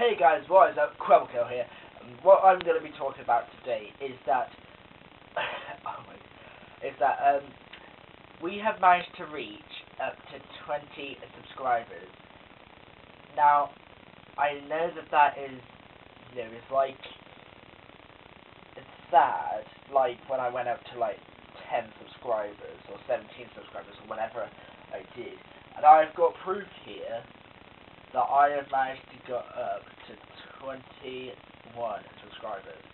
Hey guys, what is up? Queblekill here. What I'm going to be talking about today is that, oh my, is that um, we have managed to reach up to 20 subscribers. Now, I know that that is, you know, it's like, it's sad, like when I went up to like 10 subscribers or 17 subscribers or whatever I did. And I've got proof here that I have managed to get up to 21 subscribers.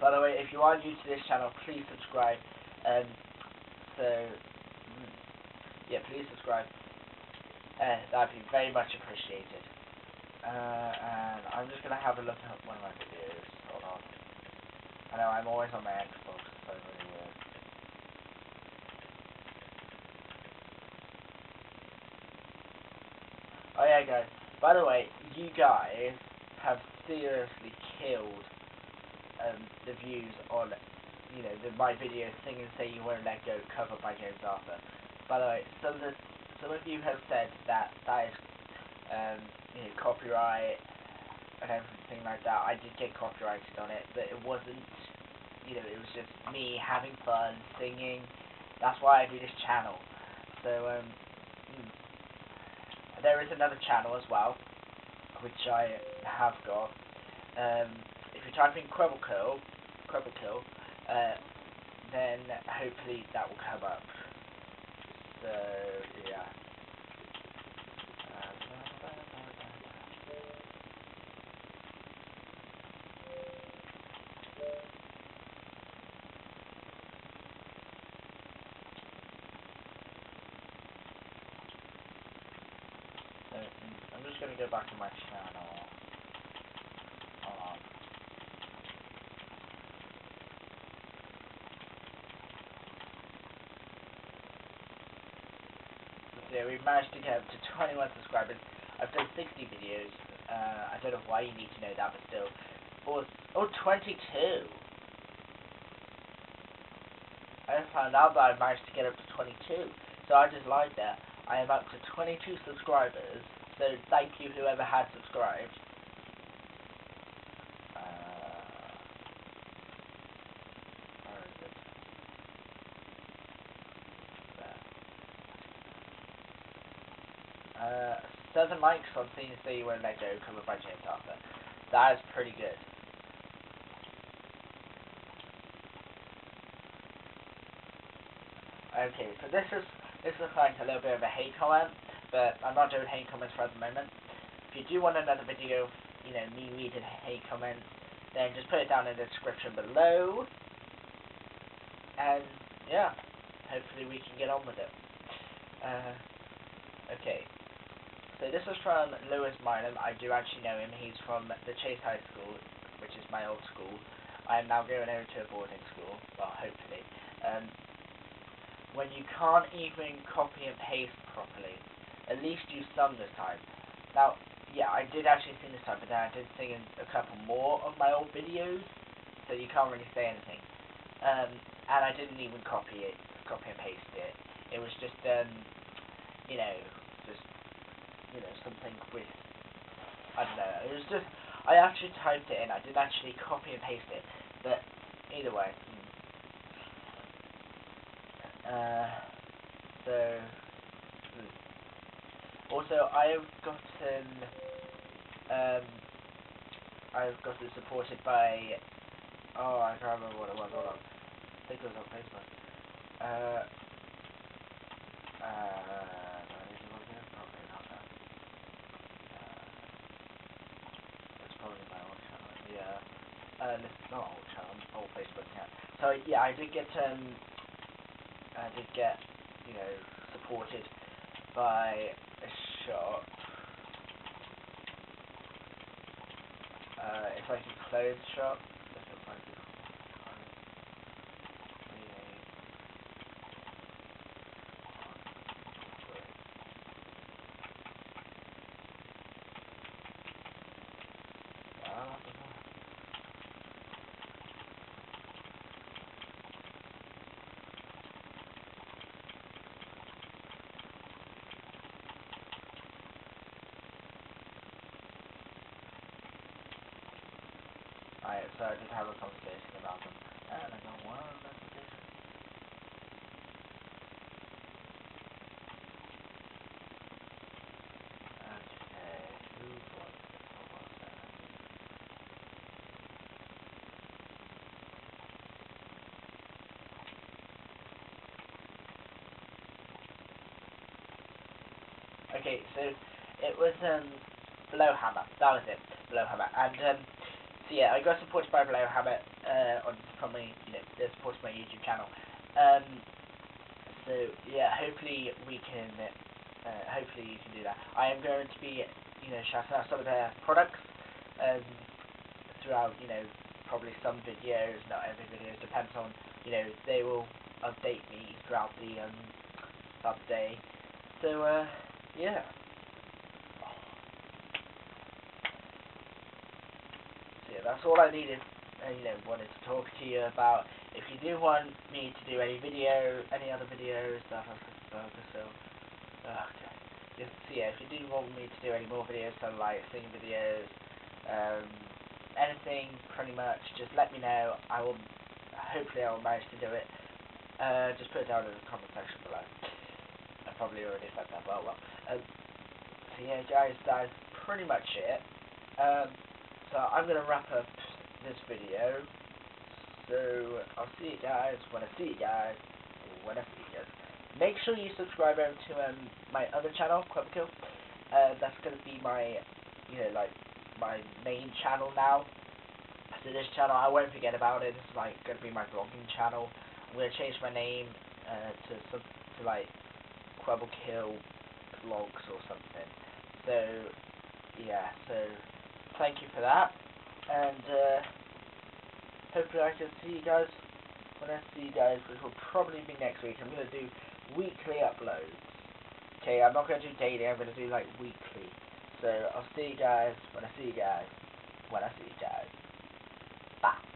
By the way, if you are new to this channel, please subscribe. Um, so, mm, yeah, please subscribe. Uh, that'd be very much appreciated. Uh, and I'm just gonna have a look at one of my videos. Hold on. I know I'm always on my Xbox, so really weird. Oh yeah, guys. By the way, you guys have seriously killed um, the views on, you know, the, my video "Sing and Say You Won't Let Go" cover by James Arthur. By the way, some of the, some of you have said that that is, um, you know, copyright and everything like that. I did get copyrighted on it, but it wasn't, you know, it was just me having fun singing. That's why I do this channel. So um. There is another channel as well, which I have got. Um, if you type in Queblekill, Queblekill, uh, then hopefully that will come up. So, yeah. Just gonna go back to my channel. Yeah, we managed to get up to 21 subscribers. I've done 60 videos. Uh, I don't know why you need to know that, but still. Oh, 22! I found out that I managed to get up to 22. So I just lied there. I am up to 22 subscribers, so thank you whoever has subscribed. Seven likes on Sing Say You Won't Let Go, covered by James Arthur. That is pretty good. Okay, so this is this looks like a little bit of a hate comment, but I'm not doing hate comments for at the moment. If you do want another video, you know, me reading hate comments, then just put it down in the description below. And, yeah, hopefully we can get on with it. Uh, okay. So this is from Lewis Minham. I do actually know him. He's from the Chase High School, which is my old school. I am now going over to a boarding school. Well, hopefully. Um, when you can't even copy and paste properly. At least use some this time. Now, yeah, I did actually sing this time, but then I did sing in a couple more of my old videos, so you can't really say anything. Um, and I didn't even copy it, copy and paste it. It was just, um, you know, just, you know, something with, I don't know, it was just, I actually typed it in, I didn't actually copy and paste it, but either way, hmm. Uh, so. Also I have gotten, um, I've gotten supported by, oh I can't remember what it was, hold on, I think it was on Facebook. Uh, uh, do I need to log in? Probably not now. Uh, it's probably my old channel, yeah. Uh, is not old channel, old Facebook account. So yeah, I did get, um, I did get, you know, supported by a shop. Uh, it's like a clothes shop. Alright, so I did have a conversation about them, and I got one notification. Okay, who was it? What was it? Okay, so it was um Blowhammer. That was it, Blowhammer. And um, so yeah, I got supported by Blowhammer uh, on from my you know they supported my YouTube channel. Um, so yeah, hopefully we can. Uh, hopefully you can do that. I am going to be you know shouting out some of their products um, throughout you know probably some videos, not every video. Depends on you know they will update me throughout the um day. So uh, yeah. So yeah, that's all I needed. Uh, you know, wanted to talk to you about. If you do want me to do any video, any other videos that I focus on. Oh, okay. Just, so yeah, if you do want me to do any more videos, so like singing videos, um, anything pretty much, just let me know. I will. Hopefully, I will manage to do it. Uh, just put it down in the comment section below. I probably already said that, but well. Um, so yeah, guys, that's pretty much it. Um, so I'm gonna wrap up this video. So I'll see you guys when I see you guys. When I see you guys. Make sure you subscribe over to um my other channel, Clever Kill. Uh, that's gonna be my, you know, like my main channel now. So this channel, I won't forget about it. Is like gonna be my vlogging channel. I'm gonna change my name uh, to some to like Quibble Kill vlogs or something. So yeah, so thank you for that, and uh, hopefully I can see you guys when I see you guys, which will probably be next week. I'm gonna do weekly uploads. Okay, I'm not gonna do daily. I'm gonna do like weekly. So I'll see you guys when I see you guys when I see you guys. Bye.